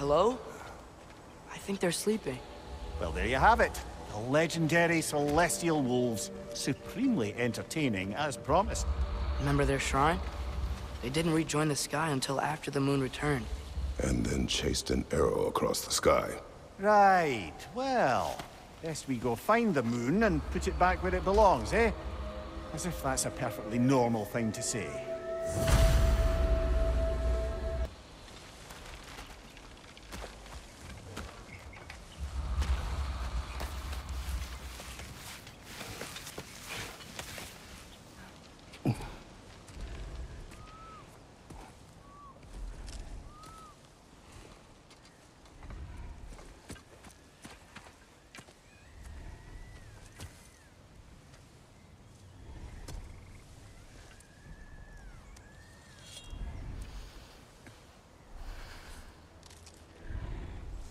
Hello? I think they're sleeping. Well, there you have it. The legendary Celestial Wolves. Supremely entertaining, as promised. Remember their shrine? They didn't rejoin the sky until after the moon returned. And then chased an arrow across the sky. Right, well, best we go find the moon and put it back where it belongs, eh? As if that's a perfectly normal thing to say.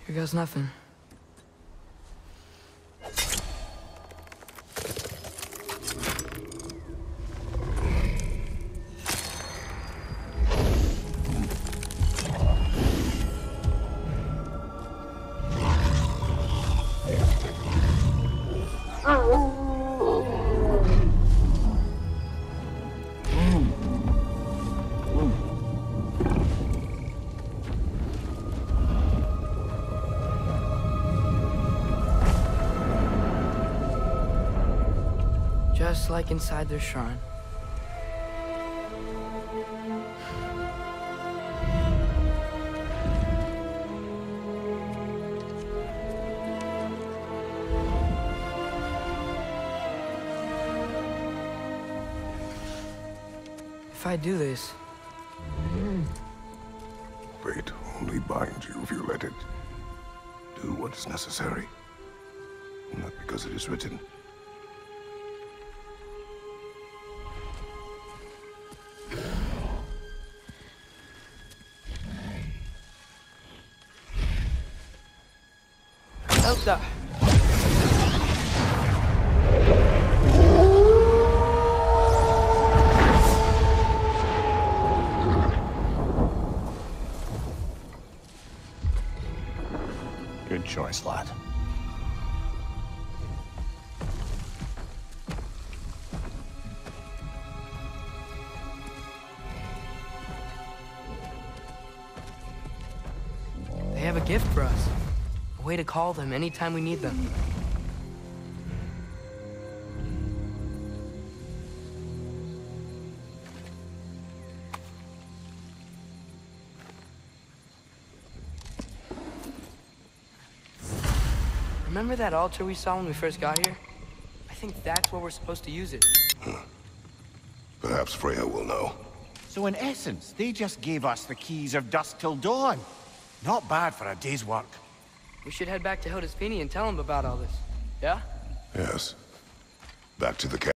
Here goes nothing. Just like inside their shrine. If I do this, Fate only binds you if you let it. Do what is necessary. Not because it is written. Elsa! Good choice, lad. They have a gift for us. A way to call them anytime we need them. Remember that altar we saw when we first got here? I think that's where we're supposed to use it. Perhaps Freya will know. So in essence, they just gave us the keys of dusk till dawn. Not bad for a day's work. We should head back to Hildisvini and tell him about all this. Yeah? Yes. Back to the camp.